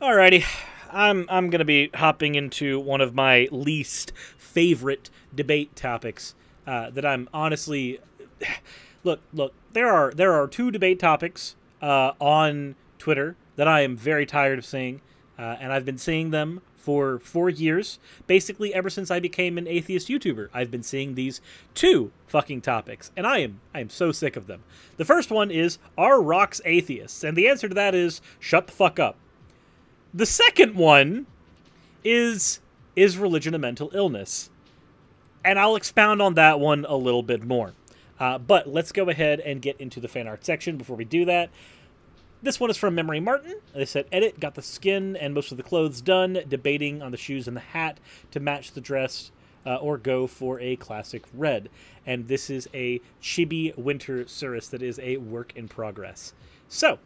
Alrighty, I'm I'm gonna be hopping into one of my least favorite debate topics uh, that I'm honestly. Look, look. There are there are two debate topics uh, on Twitter that I am very tired of seeing, uh, and I've been seeing them for four years. Basically, ever since I became an atheist YouTuber, I've been seeing these two fucking topics, and I am I am so sick of them. The first one is are rocks atheists, and the answer to that is shut the fuck up. The second one is is religion a mental illness? And I'll expound on that one a little bit more. Uh, but let's go ahead and get into the fan art section before we do that. This one is from Memory Martin. They said, Edit, got the skin and most of the clothes done, debating on the shoes and the hat to match the dress uh, or go for a classic red. And this is a chibi winter Suris that is a work in progress. So,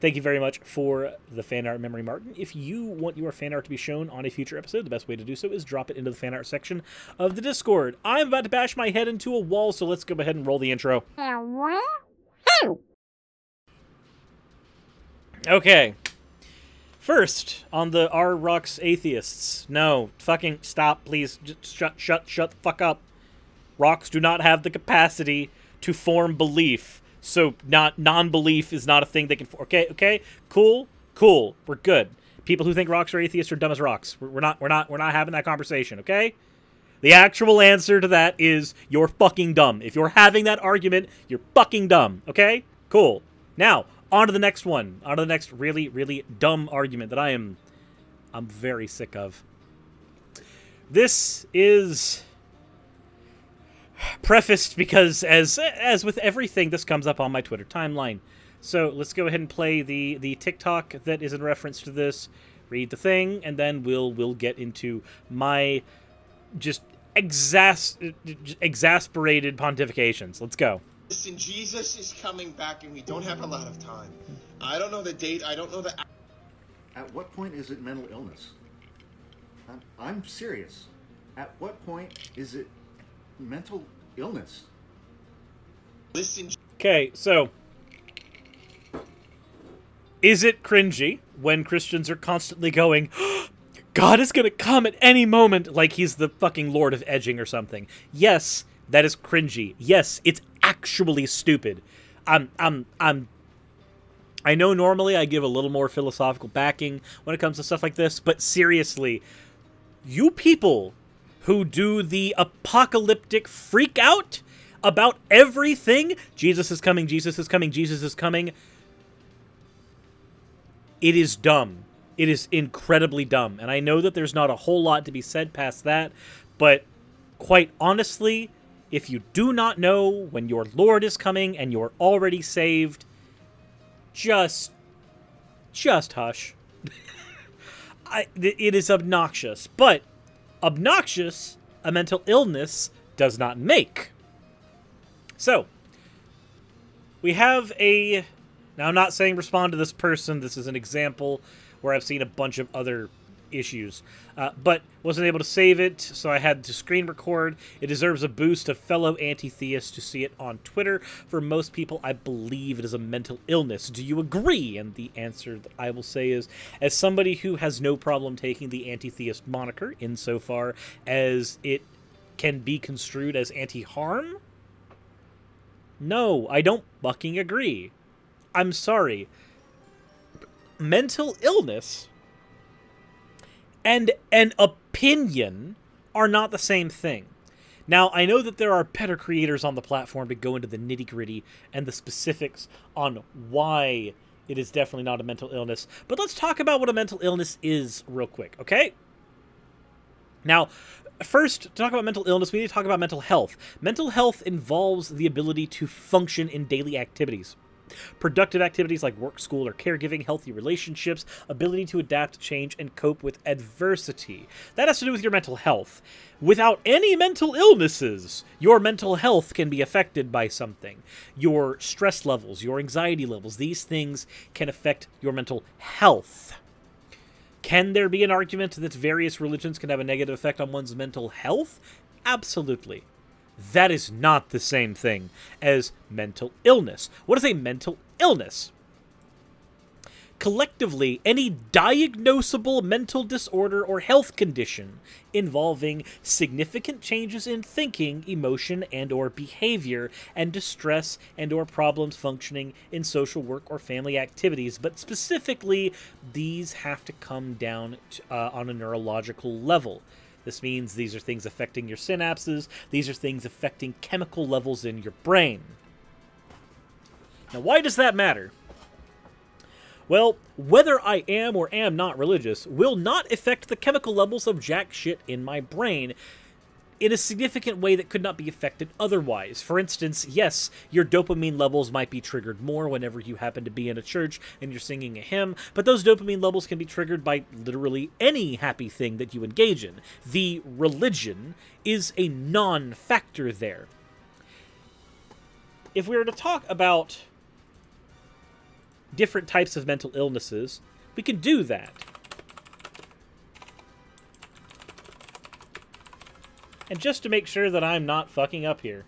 Thank you very much for the fan art, Memory Martin. If you want your fan art to be shown on a future episode, the best way to do so is drop it into the fan art section of the Discord. I'm about to bash my head into a wall, so let's go ahead and roll the intro. Okay. First, on the R Rocks Atheists. No, fucking stop, please. Just shut, shut, shut the fuck up. Rocks do not have the capacity to form belief so not non-belief is not a thing they can. Okay, okay, cool, cool. We're good. People who think rocks are atheists are dumb as rocks. We're not. We're not. We're not having that conversation. Okay. The actual answer to that is you're fucking dumb. If you're having that argument, you're fucking dumb. Okay? Cool. Now, on to the next one. On to the next really, really dumb argument that I am I'm very sick of. This is prefaced because as as with everything this comes up on my Twitter timeline. So let's go ahead and play the the TikTok that is in reference to this. Read the thing, and then we'll we'll get into my just exas exasperated pontifications. Let's go. Listen, Jesus is coming back, and we don't have a lot of time. I don't know the date. I don't know the. At what point is it mental illness? I'm, I'm serious. At what point is it mental illness. Listen. Okay, so is it cringy when Christians are constantly going, God is going to come at any moment like he's the fucking Lord of Edging or something? Yes, that is cringy. Yes, it's actually stupid. I'm I'm I'm I know normally I give a little more philosophical backing when it comes to stuff like this, but seriously, you people who do the apocalyptic freak out about everything. Jesus is coming, Jesus is coming, Jesus is coming. It is dumb. It is incredibly dumb. And I know that there's not a whole lot to be said past that, but quite honestly, if you do not know when your Lord is coming and you're already saved, just just hush. I, it is obnoxious, but obnoxious a mental illness does not make. So, we have a. Now, I'm not saying respond to this person. This is an example where I've seen a bunch of other issues. Uh, but wasn't able to save it, so I had to screen record. It deserves a boost of fellow anti-theists to see it on Twitter. For most people, I believe it is a mental illness. Do you agree? And the answer that I will say is, as somebody who has no problem taking the anti-theist moniker insofar as it can be construed as anti-harm, no, I don't fucking agree. I'm sorry. Mental illness and an opinion are not the same thing. Now, I know that there are better creators on the platform to go into the nitty gritty and the specifics on why it is definitely not a mental illness, but let's talk about what a mental illness is real quick, okay? Now, first, to talk about mental illness, we need to talk about mental health. Mental health involves the ability to function in daily activities. Productive activities like work, school, or caregiving, healthy relationships, ability to adapt, change, and cope with adversity. That has to do with your mental health. Without any mental illnesses, your mental health can be affected by something. Your stress levels, your anxiety levels, these things can affect your mental health. Can there be an argument that various religions can have a negative effect on one's mental health? Absolutely. That is not the same thing as mental illness. What is a mental illness? Collectively, any diagnosable mental disorder or health condition involving significant changes in thinking, emotion, and or behavior and distress and or problems functioning in social work or family activities, but specifically these have to come down to, uh, on a neurological level. This means these are things affecting your synapses, these are things affecting chemical levels in your brain. Now, why does that matter? Well, whether I am or am not religious will not affect the chemical levels of jack shit in my brain in a significant way that could not be affected otherwise. For instance, yes, your dopamine levels might be triggered more whenever you happen to be in a church and you're singing a hymn, but those dopamine levels can be triggered by literally any happy thing that you engage in. The religion is a non factor there. If we were to talk about different types of mental illnesses, we can do that. And just to make sure that I'm not fucking up here,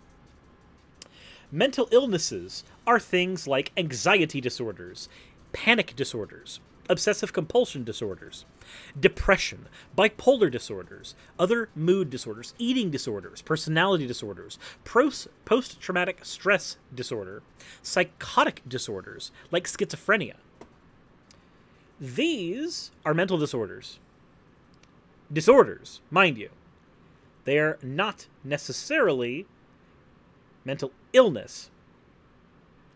mental illnesses are things like anxiety disorders, panic disorders, obsessive compulsion disorders, depression, bipolar disorders, other mood disorders, eating disorders, personality disorders, post traumatic stress disorder, psychotic disorders like schizophrenia. These are mental disorders. Disorders, mind you. They are not necessarily mental illness.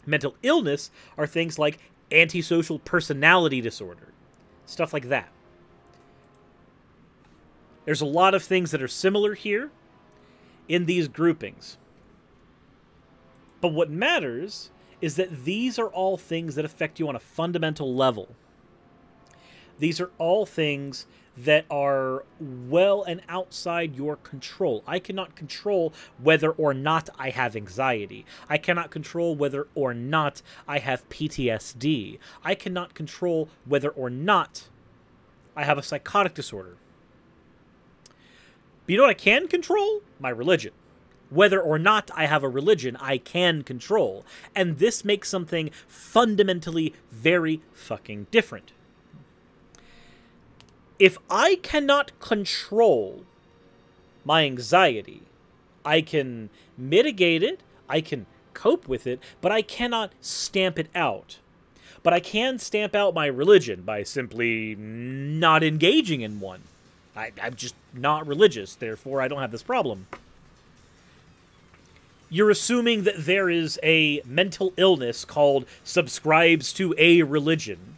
Mental illness are things like antisocial personality disorder, stuff like that. There's a lot of things that are similar here in these groupings. But what matters is that these are all things that affect you on a fundamental level. These are all things that are well and outside your control. I cannot control whether or not I have anxiety. I cannot control whether or not I have PTSD. I cannot control whether or not I have a psychotic disorder. But you know what I can control? My religion. Whether or not I have a religion, I can control. And this makes something fundamentally very fucking different if I cannot control my anxiety, I can mitigate it, I can cope with it, but I cannot stamp it out. But I can stamp out my religion by simply not engaging in one. I, am just not religious, therefore I don't have this problem. You're assuming that there is a mental illness called subscribes to a religion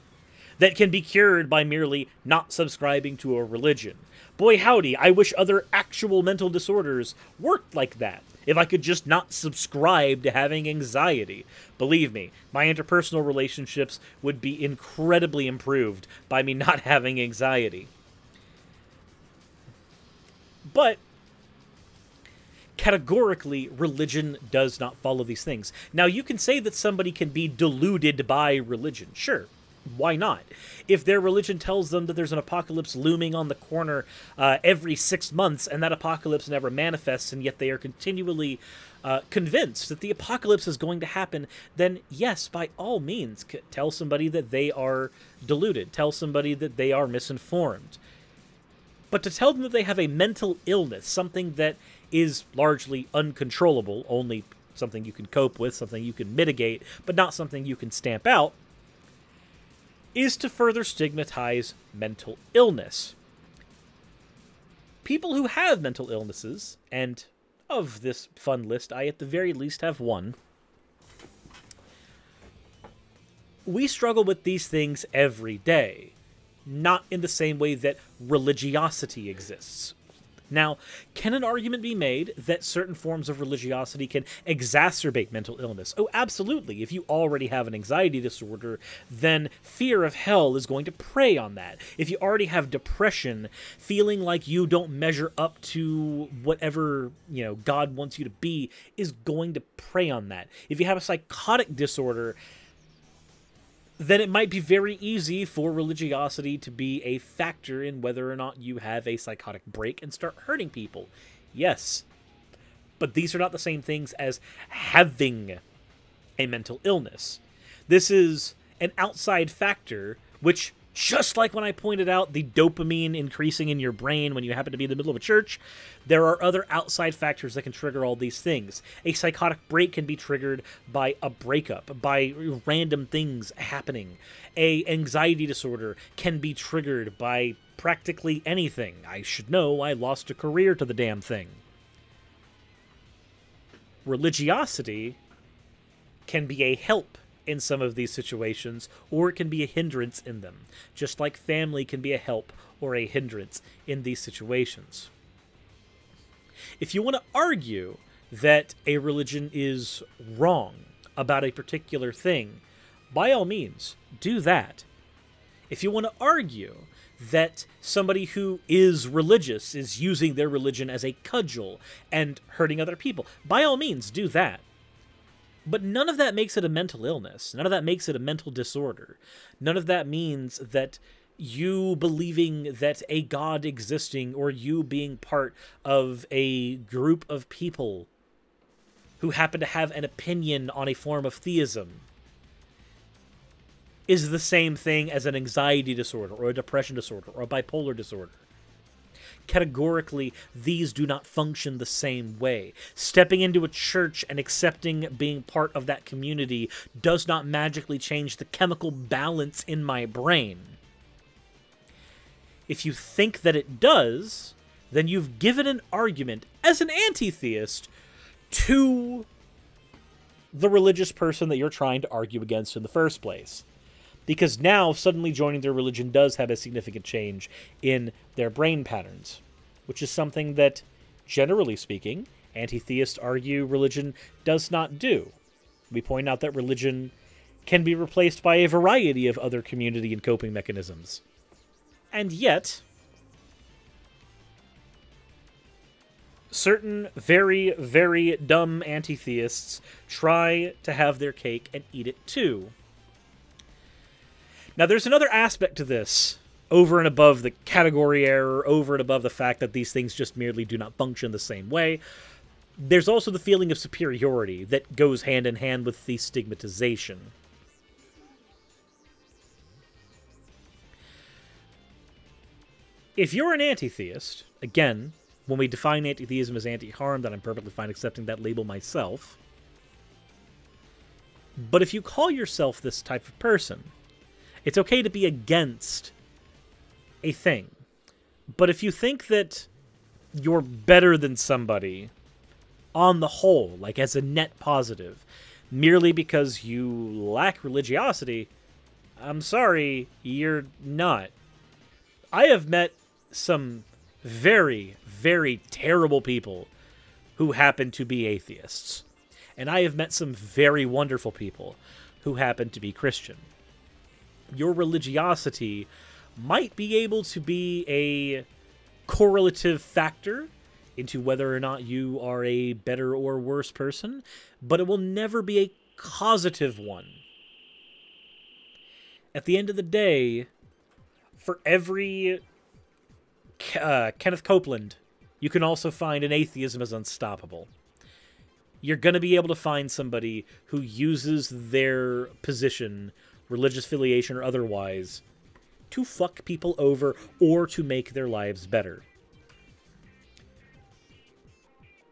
that can be cured by merely not subscribing to a religion. Boy, howdy, I wish other actual mental disorders worked like that. If I could just not subscribe to having anxiety. Believe me, my interpersonal relationships would be incredibly improved by me not having anxiety. But categorically, religion does not follow these things. Now, you can say that somebody can be deluded by religion. Sure, why not? If their religion tells them that there's an apocalypse looming on the corner uh, every six months and that apocalypse never manifests, and yet they are continually uh, convinced that the apocalypse is going to happen, then yes, by all means, tell somebody that they are deluded. Tell somebody that they are misinformed. But to tell them that they have a mental illness, something that is largely uncontrollable, only something you can cope with, something you can mitigate, but not something you can stamp out, is to further stigmatize mental illness. People who have mental illnesses, and of this fun list, I at the very least have one. We struggle with these things every day, not in the same way that religiosity exists. Now, can an argument be made that certain forms of religiosity can exacerbate mental illness? Oh, absolutely. If you already have an anxiety disorder, then fear of hell is going to prey on that. If you already have depression, feeling like you don't measure up to whatever, you know, God wants you to be is going to prey on that. If you have a psychotic disorder, then it might be very easy for religiosity to be a factor in whether or not you have a psychotic break and start hurting people. Yes. But these are not the same things as having a mental illness. This is an outside factor which just like when I pointed out the dopamine increasing in your brain when you happen to be in the middle of a church, there are other outside factors that can trigger all these things. A psychotic break can be triggered by a breakup, by random things happening. A anxiety disorder can be triggered by practically anything. I should know I lost a career to the damn thing. Religiosity can be a help in some of these situations, or it can be a hindrance in them, just like family can be a help or a hindrance in these situations. If you want to argue that a religion is wrong about a particular thing, by all means, do that. If you want to argue that somebody who is religious is using their religion as a cudgel and hurting other people, by all means, do that. But none of that makes it a mental illness. None of that makes it a mental disorder. None of that means that you believing that a God existing or you being part of a group of people who happen to have an opinion on a form of theism is the same thing as an anxiety disorder or a depression disorder or a bipolar disorder categorically these do not function the same way. Stepping into a church and accepting being part of that community does not magically change the chemical balance in my brain. If you think that it does, then you've given an argument as an anti theist to the religious person that you're trying to argue against in the first place. Because now, suddenly joining their religion does have a significant change in their brain patterns which is something that, generally speaking, anti theists argue religion does not do. We point out that religion can be replaced by a variety of other community and coping mechanisms. And yet, certain very, very dumb anti theists try to have their cake and eat it too. Now, there's another aspect to this over and above the category error, over and above the fact that these things just merely do not function the same way, there's also the feeling of superiority that goes hand in hand with the stigmatization. If you're an anti theist, again, when we define anti theism as anti harm, then I'm perfectly fine accepting that label myself. But if you call yourself this type of person, it's okay to be against a thing. But if you think that you're better than somebody on the whole, like as a net positive, merely because you lack religiosity, I'm sorry, you're not. I have met some very, very terrible people who happen to be atheists. And I have met some very wonderful people who happen to be Christian. Your religiosity might be able to be a correlative factor into whether or not you are a better or worse person, but it will never be a causative one. At the end of the day, for every uh, Kenneth Copeland, you can also find an atheism is unstoppable. You're going to be able to find somebody who uses their position, religious affiliation or otherwise, to fuck people over or to make their lives better.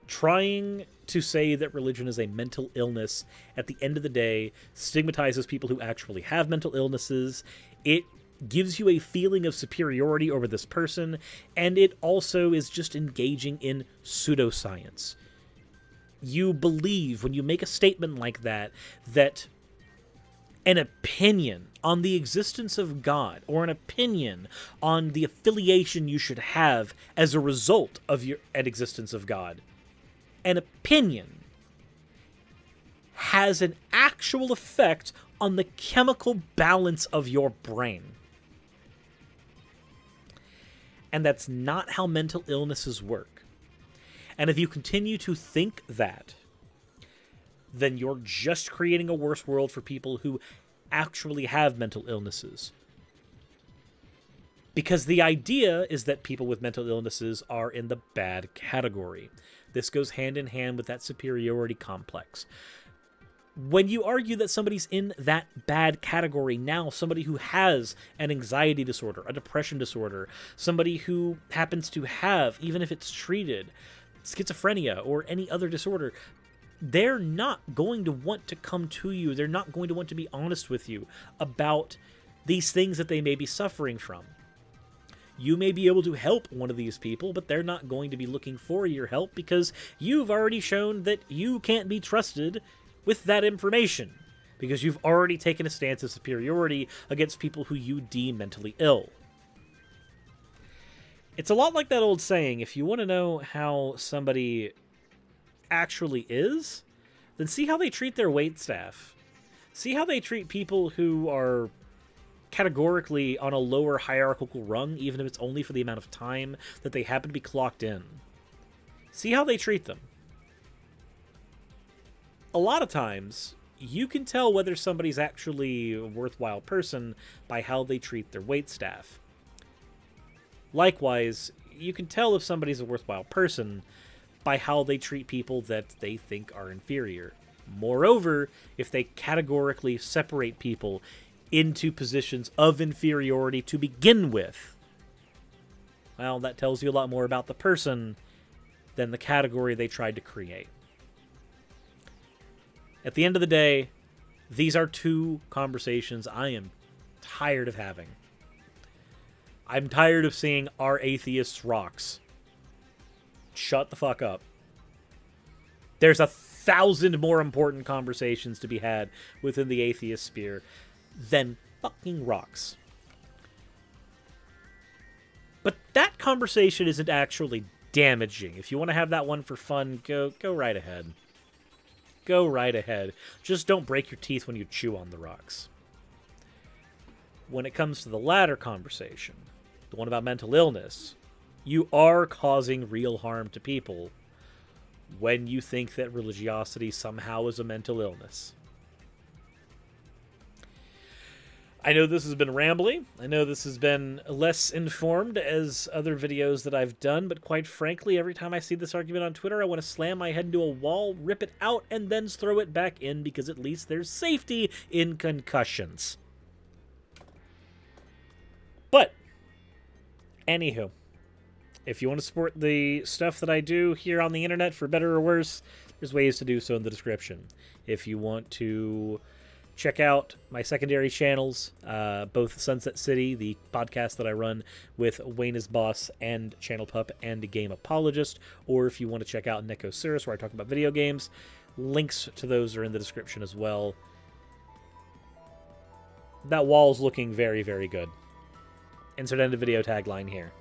Trying to say that religion is a mental illness at the end of the day stigmatizes people who actually have mental illnesses. It gives you a feeling of superiority over this person, and it also is just engaging in pseudoscience. You believe when you make a statement like that that an opinion on the existence of God or an opinion on the affiliation you should have as a result of your an existence of God. An opinion has an actual effect on the chemical balance of your brain. And that's not how mental illnesses work. And if you continue to think that, then you're just creating a worse world for people who actually have mental illnesses. Because the idea is that people with mental illnesses are in the bad category. This goes hand in hand with that superiority complex. when you argue that somebody's in that bad category now, somebody who has an anxiety disorder, a depression disorder, somebody who happens to have, even if it's treated, schizophrenia or any other disorder, they're not going to want to come to you. They're not going to want to be honest with you about these things that they may be suffering from. You may be able to help one of these people, but they're not going to be looking for your help because you've already shown that you can't be trusted with that information because you've already taken a stance of superiority against people who you deem mentally ill. It's a lot like that old saying if you want to know how somebody actually is, then see how they treat their wait staff. See how they treat people who are categorically on a lower hierarchical rung, even if it's only for the amount of time that they happen to be clocked in. See how they treat them. A lot of times, you can tell whether somebody's actually a worthwhile person by how they treat their wait staff. Likewise, you can tell if somebody's a worthwhile person by how they treat people that they think are inferior. Moreover, if they categorically separate people into positions of inferiority to begin with, well, that tells you a lot more about the person than the category they tried to create. At the end of the day, these are two conversations I am tired of having. I'm tired of seeing our atheists rocks. Shut the fuck up. There's a thousand more important conversations to be had within the atheist sphere than fucking rocks. But that conversation isn't actually damaging. If you want to have that one for fun, go go right ahead. Go right ahead. Just don't break your teeth when you chew on the rocks. When it comes to the latter conversation, the one about mental illness, you are causing real harm to people when you think that religiosity somehow is a mental illness. I know this has been rambling. I know this has been less informed as other videos that I've done, but quite frankly, every time I see this argument on Twitter, I want to slam my head into a wall, rip it out, and then throw it back in because at least there's safety in concussions. But, anywho, if you want to support the stuff that I do here on the internet for better or worse, there's ways to do so in the description. If you want to check out my secondary channels, uh, both Sunset City, the podcast that I run with Wayne as Boss and Channel Pup and Game Apologist, or if you want to check out Nekosuris, where I talk about video games, links to those are in the description as well. That wall's looking very, very good. Insert end of video tagline here.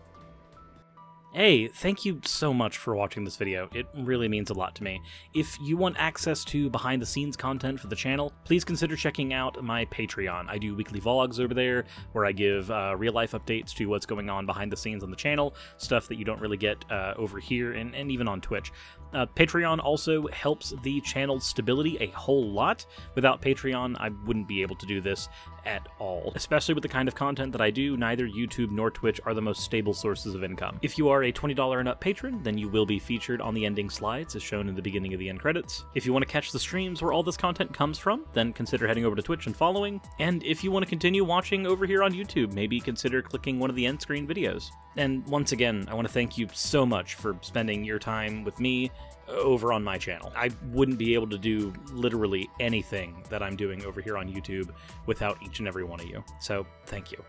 Hey, thank you so much for watching this video. It really means a lot to me. If you want access to behind the scenes content for the channel, please consider checking out my Patreon. I do weekly vlogs over there where I give uh, real life updates to what's going on behind the scenes on the channel, stuff that you don't really get uh, over here and, and even on Twitch. Uh, Patreon also helps the channel's stability a whole lot. Without Patreon, I wouldn't be able to do this at all. Especially with the kind of content that I do, neither YouTube nor Twitch are the most stable sources of income. If you are a $20 and up patron, then you will be featured on the ending slides as shown in the beginning of the end credits. If you want to catch the streams where all this content comes from, then consider heading over to Twitch and following. And if you want to continue watching over here on YouTube, maybe consider clicking one of the end screen videos. And once again, I want to thank you so much for spending your time with me over on my channel. I wouldn't be able to do literally anything that I'm doing over here on YouTube without each and every one of you. So, thank you.